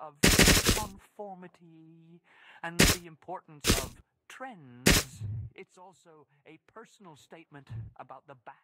of conformity and the importance of trends. It's also a personal statement about the bat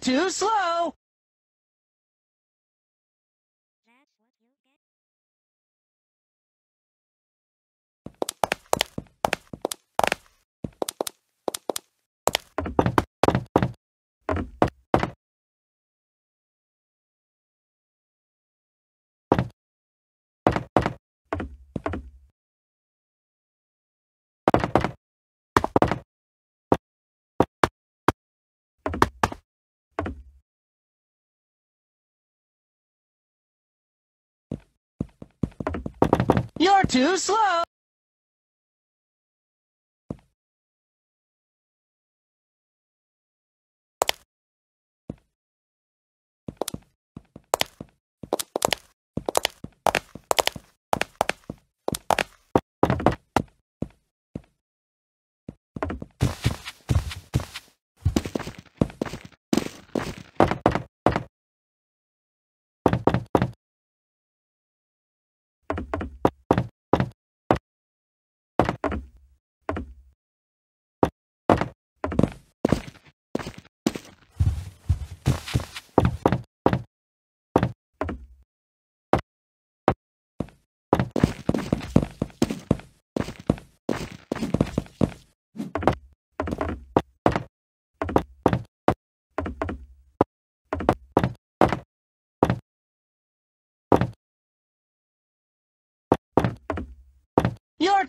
Too slow! Too slow!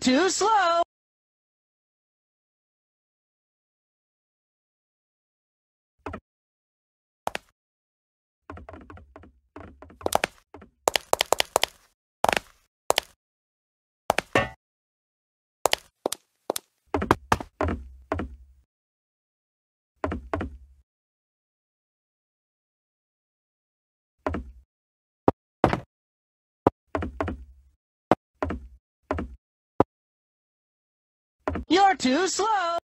Too slow! You're too slow!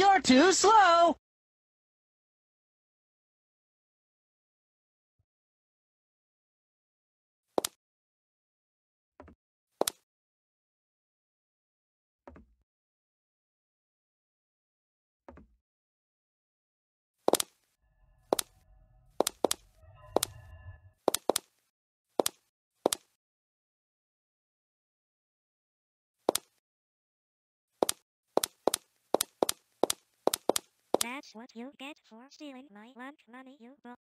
You're too slow. That's what you get for stealing my lunch money, you bro.